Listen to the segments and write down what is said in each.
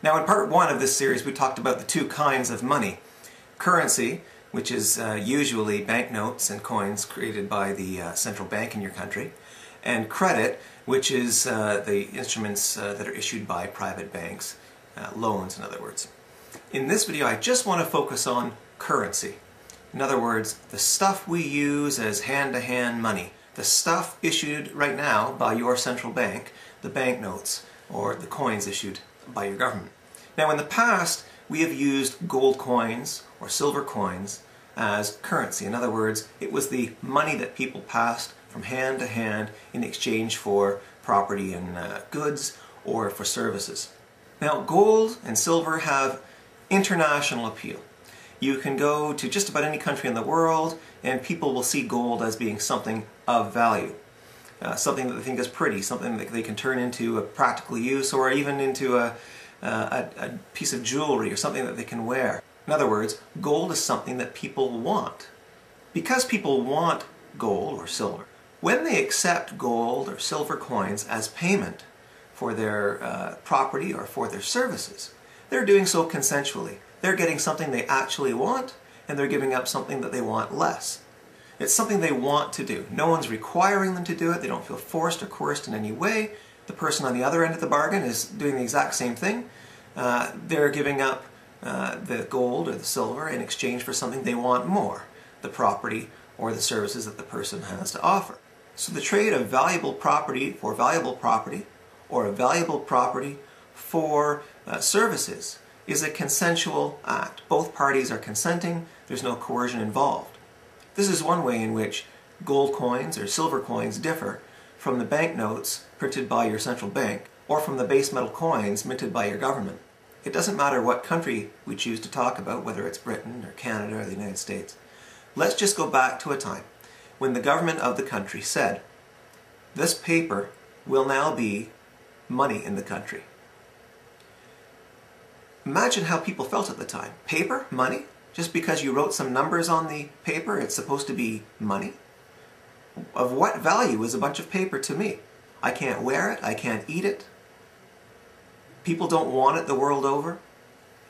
Now in part one of this series we talked about the two kinds of money. Currency, which is uh, usually banknotes and coins created by the uh, central bank in your country, and credit, which is uh, the instruments uh, that are issued by private banks, uh, loans in other words. In this video I just want to focus on currency. In other words, the stuff we use as hand-to-hand -hand money, the stuff issued right now by your central bank, the banknotes, or the coins issued by your government. Now in the past, we have used gold coins or silver coins as currency. In other words, it was the money that people passed from hand to hand in exchange for property and uh, goods or for services. Now gold and silver have international appeal. You can go to just about any country in the world and people will see gold as being something of value uh, something that they think is pretty, something that they can turn into a practical use or even into a, uh, a, a piece of jewelry or something that they can wear. In other words, gold is something that people want. Because people want gold or silver, when they accept gold or silver coins as payment for their uh, property or for their services, they're doing so consensually. They're getting something they actually want and they're giving up something that they want less. It's something they want to do. No one's requiring them to do it. They don't feel forced or coerced in any way. The person on the other end of the bargain is doing the exact same thing. Uh, they're giving up uh, the gold or the silver in exchange for something they want more, the property or the services that the person has to offer. So the trade of valuable property for valuable property or a valuable property for uh, services is a consensual act. Both parties are consenting, there's no coercion involved. This is one way in which gold coins or silver coins differ from the banknotes printed by your central bank or from the base metal coins minted by your government. It doesn't matter what country we choose to talk about, whether it's Britain or Canada or the United States. Let's just go back to a time when the government of the country said, this paper will now be money in the country. Imagine how people felt at the time. Paper? Money? Just because you wrote some numbers on the paper, it's supposed to be money? Of what value is a bunch of paper to me? I can't wear it, I can't eat it. People don't want it the world over.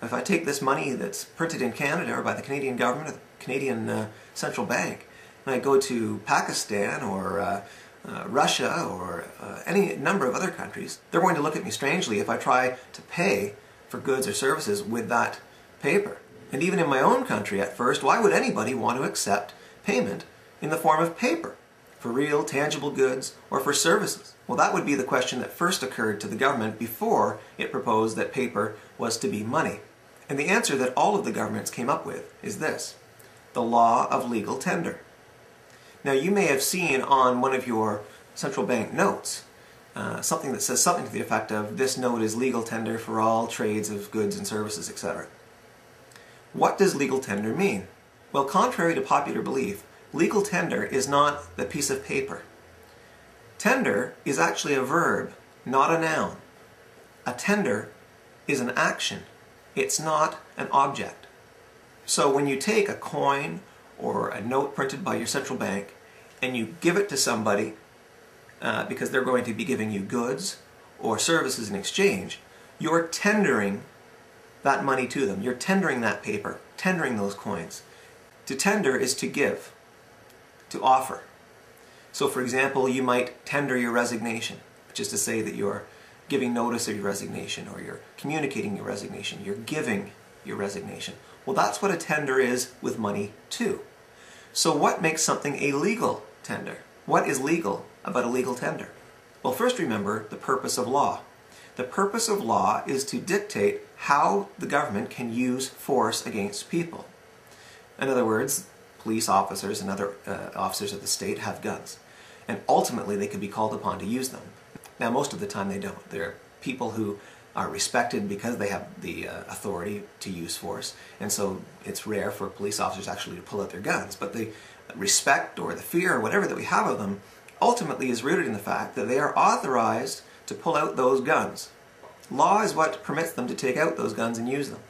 If I take this money that's printed in Canada or by the Canadian government or the Canadian uh, Central Bank, and I go to Pakistan or uh, uh, Russia or uh, any number of other countries, they're going to look at me strangely if I try to pay for goods or services with that paper. And even in my own country at first, why would anybody want to accept payment in the form of paper for real, tangible goods or for services? Well, that would be the question that first occurred to the government before it proposed that paper was to be money. And the answer that all of the governments came up with is this, the law of legal tender. Now you may have seen on one of your central bank notes uh, something that says something to the effect of this note is legal tender for all trades of goods and services, etc. What does legal tender mean? Well, contrary to popular belief, legal tender is not the piece of paper. Tender is actually a verb, not a noun. A tender is an action. It's not an object. So when you take a coin or a note printed by your central bank and you give it to somebody uh, because they're going to be giving you goods or services in exchange, you're tendering that money to them. You're tendering that paper, tendering those coins. To tender is to give, to offer. So for example, you might tender your resignation, which is to say that you're giving notice of your resignation or you're communicating your resignation, you're giving your resignation. Well, that's what a tender is with money too. So what makes something a legal tender? What is legal about a legal tender? Well, first remember the purpose of law. The purpose of law is to dictate how the government can use force against people. In other words, police officers and other uh, officers of the state have guns. And ultimately they could be called upon to use them. Now most of the time they don't. They're people who are respected because they have the uh, authority to use force. And so it's rare for police officers actually to pull out their guns. But the respect or the fear or whatever that we have of them ultimately is rooted in the fact that they are authorized to pull out those guns. Law is what permits them to take out those guns and use them.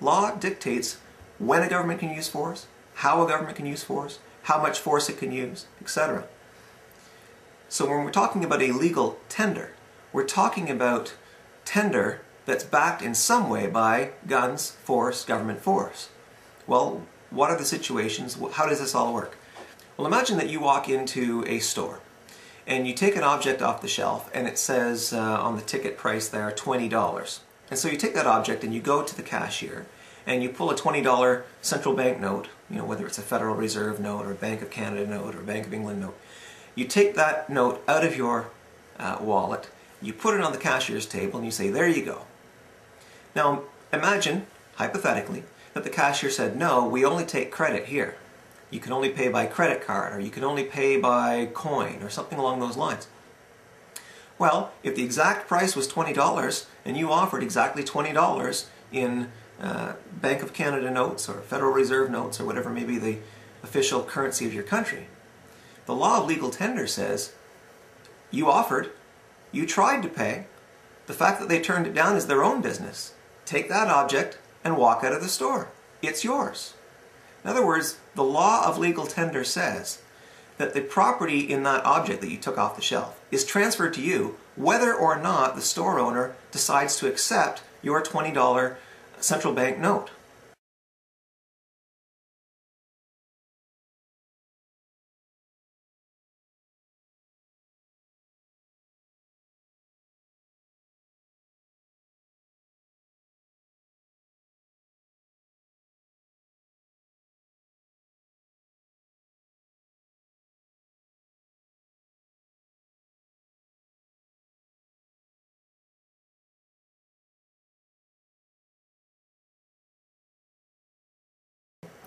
Law dictates when a government can use force, how a government can use force, how much force it can use, etc. So when we're talking about a legal tender, we're talking about tender that's backed in some way by guns, force, government force. Well, what are the situations? How does this all work? Well, imagine that you walk into a store and you take an object off the shelf and it says uh, on the ticket price there $20. And so you take that object and you go to the cashier and you pull a $20 central bank note, you know, whether it's a Federal Reserve note or a Bank of Canada note or a Bank of England note. You take that note out of your uh, wallet, you put it on the cashier's table and you say, there you go. Now imagine, hypothetically, that the cashier said, no, we only take credit here. You can only pay by credit card or you can only pay by coin or something along those lines. Well, if the exact price was $20 and you offered exactly $20 in uh, Bank of Canada notes or Federal Reserve notes or whatever may be the official currency of your country, the law of legal tender says you offered, you tried to pay, the fact that they turned it down is their own business. Take that object and walk out of the store. It's yours. In other words, the law of legal tender says that the property in that object that you took off the shelf is transferred to you whether or not the store owner decides to accept your $20 central bank note.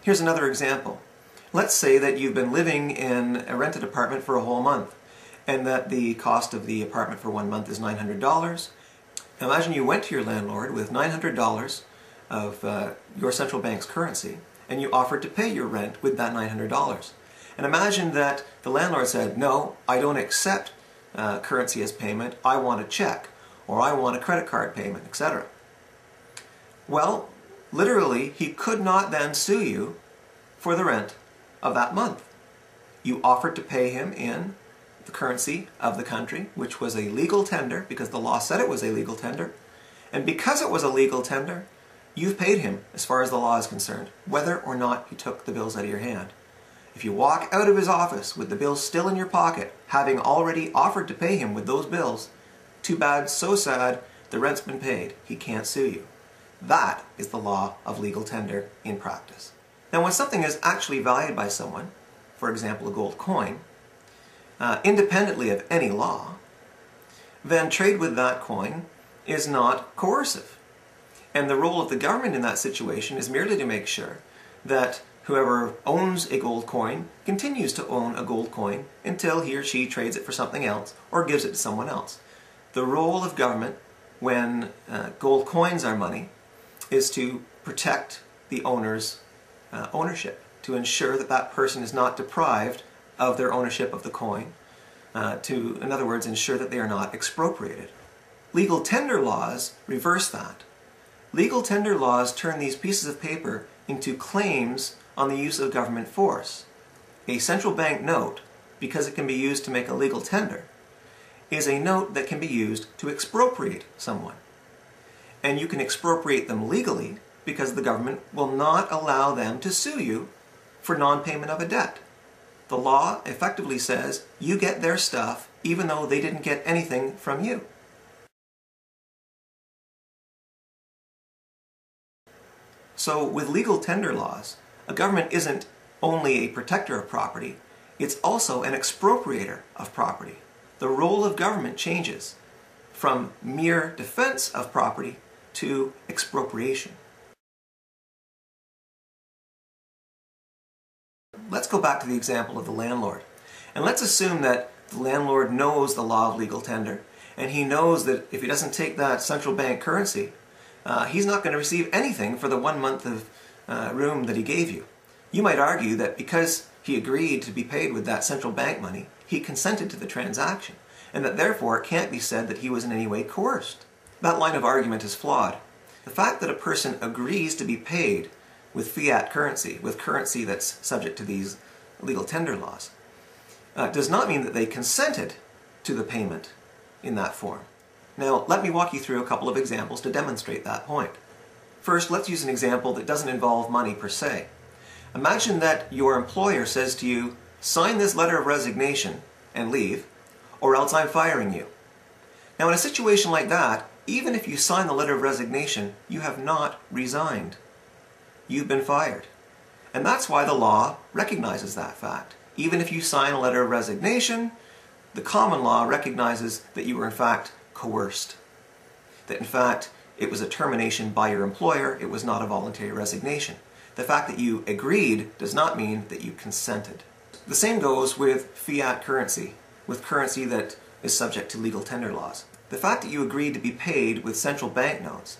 Here's another example. Let's say that you've been living in a rented apartment for a whole month and that the cost of the apartment for one month is $900. Imagine you went to your landlord with $900 of uh, your central bank's currency and you offered to pay your rent with that $900. And imagine that the landlord said, no, I don't accept uh, currency as payment, I want a check, or I want a credit card payment, etc. Well, Literally, he could not then sue you for the rent of that month. You offered to pay him in the currency of the country, which was a legal tender because the law said it was a legal tender. And because it was a legal tender, you've paid him as far as the law is concerned, whether or not he took the bills out of your hand. If you walk out of his office with the bills still in your pocket, having already offered to pay him with those bills, too bad, so sad, the rent's been paid. He can't sue you. That is the law of legal tender in practice. Now when something is actually valued by someone, for example a gold coin, uh, independently of any law, then trade with that coin is not coercive. And the role of the government in that situation is merely to make sure that whoever owns a gold coin continues to own a gold coin until he or she trades it for something else or gives it to someone else. The role of government when uh, gold coins are money is to protect the owner's uh, ownership, to ensure that that person is not deprived of their ownership of the coin, uh, to, in other words, ensure that they are not expropriated. Legal tender laws reverse that. Legal tender laws turn these pieces of paper into claims on the use of government force. A central bank note, because it can be used to make a legal tender, is a note that can be used to expropriate someone and you can expropriate them legally because the government will not allow them to sue you for non-payment of a debt. The law effectively says you get their stuff even though they didn't get anything from you. So with legal tender laws, a government isn't only a protector of property, it's also an expropriator of property. The role of government changes from mere defense of property to expropriation. Let's go back to the example of the landlord. And let's assume that the landlord knows the law of legal tender, and he knows that if he doesn't take that central bank currency, uh, he's not going to receive anything for the one month of uh, room that he gave you. You might argue that because he agreed to be paid with that central bank money, he consented to the transaction, and that therefore it can't be said that he was in any way coerced. That line of argument is flawed. The fact that a person agrees to be paid with fiat currency, with currency that's subject to these legal tender laws, uh, does not mean that they consented to the payment in that form. Now, let me walk you through a couple of examples to demonstrate that point. First, let's use an example that doesn't involve money per se. Imagine that your employer says to you, sign this letter of resignation and leave, or else I'm firing you. Now, in a situation like that, even if you sign the letter of resignation, you have not resigned. You've been fired. And that's why the law recognizes that fact. Even if you sign a letter of resignation, the common law recognizes that you were in fact coerced. That in fact it was a termination by your employer, it was not a voluntary resignation. The fact that you agreed does not mean that you consented. The same goes with fiat currency, with currency that is subject to legal tender laws. The fact that you agreed to be paid with central bank notes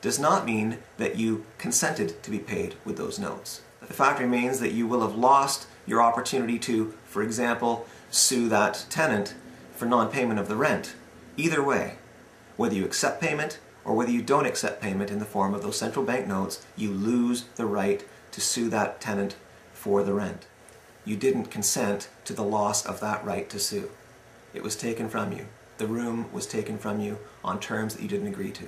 does not mean that you consented to be paid with those notes. The fact remains that you will have lost your opportunity to, for example, sue that tenant for non-payment of the rent. Either way, whether you accept payment or whether you don't accept payment in the form of those central bank notes, you lose the right to sue that tenant for the rent. You didn't consent to the loss of that right to sue. It was taken from you. The room was taken from you on terms that you didn't agree to.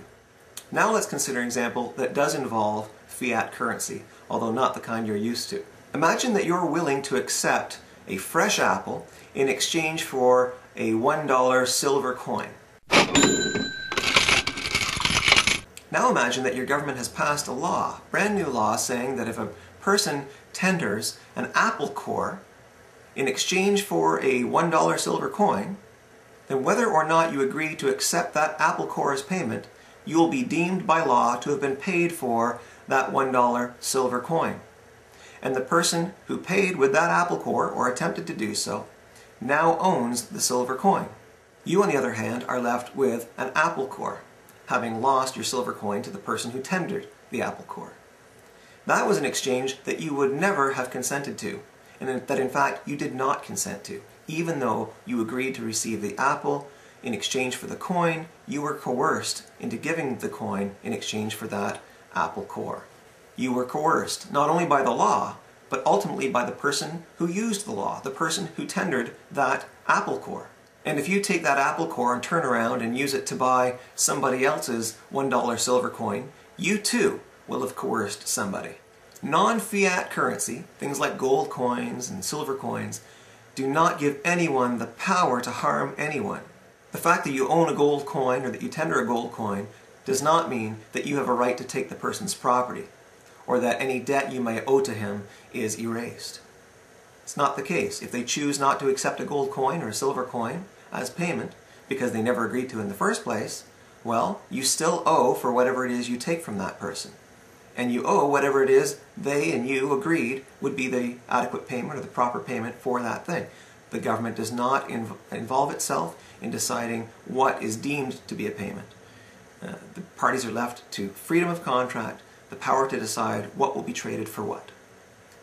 Now let's consider an example that does involve fiat currency, although not the kind you're used to. Imagine that you're willing to accept a fresh apple in exchange for a $1 silver coin. Now imagine that your government has passed a law, brand new law, saying that if a person tenders an apple core in exchange for a $1 silver coin, then whether or not you agree to accept that apple core as payment, you will be deemed by law to have been paid for that $1 silver coin. And the person who paid with that apple core, or attempted to do so, now owns the silver coin. You, on the other hand, are left with an apple core, having lost your silver coin to the person who tendered the apple core. That was an exchange that you would never have consented to, and that in fact you did not consent to. Even though you agreed to receive the apple in exchange for the coin, you were coerced into giving the coin in exchange for that apple core. You were coerced not only by the law, but ultimately by the person who used the law, the person who tendered that apple core. And if you take that apple core and turn around and use it to buy somebody else's $1 silver coin, you too will have coerced somebody. Non-fiat currency, things like gold coins and silver coins, do not give anyone the power to harm anyone. The fact that you own a gold coin or that you tender a gold coin does not mean that you have a right to take the person's property or that any debt you may owe to him is erased. It's not the case. If they choose not to accept a gold coin or a silver coin as payment because they never agreed to in the first place, well, you still owe for whatever it is you take from that person. And you owe whatever it is they and you agreed would be the adequate payment or the proper payment for that thing. The government does not inv involve itself in deciding what is deemed to be a payment. Uh, the parties are left to freedom of contract, the power to decide what will be traded for what.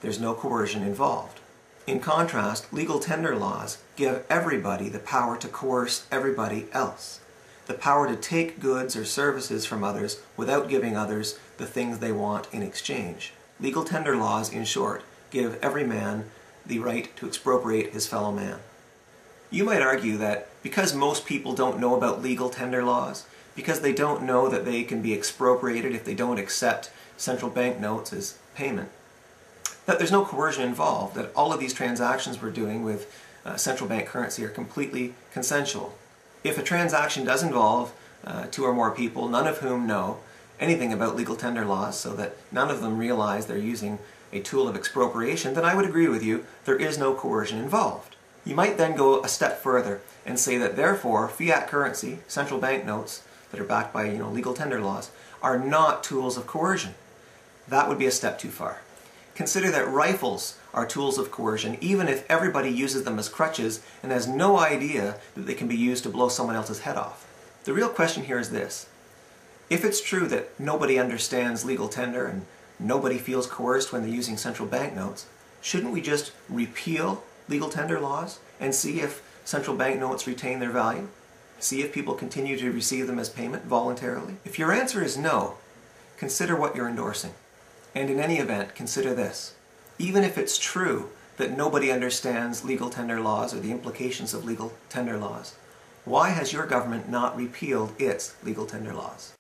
There's no coercion involved. In contrast, legal tender laws give everybody the power to coerce everybody else. The power to take goods or services from others without giving others the things they want in exchange. Legal tender laws, in short, give every man the right to expropriate his fellow man. You might argue that because most people don't know about legal tender laws, because they don't know that they can be expropriated if they don't accept central bank notes as payment, that there's no coercion involved, that all of these transactions we're doing with uh, central bank currency are completely consensual. If a transaction does involve uh, two or more people, none of whom know anything about legal tender laws, so that none of them realize they're using a tool of expropriation, then I would agree with you, there is no coercion involved. You might then go a step further and say that therefore fiat currency, central bank notes that are backed by you know, legal tender laws, are not tools of coercion. That would be a step too far. Consider that rifles are tools of coercion even if everybody uses them as crutches and has no idea that they can be used to blow someone else's head off. The real question here is this. If it's true that nobody understands legal tender and nobody feels coerced when they're using central bank notes, shouldn't we just repeal legal tender laws and see if central bank notes retain their value? See if people continue to receive them as payment voluntarily? If your answer is no, consider what you're endorsing. And in any event, consider this. Even if it's true that nobody understands legal tender laws or the implications of legal tender laws, Why has your government not repealed its legal tender laws?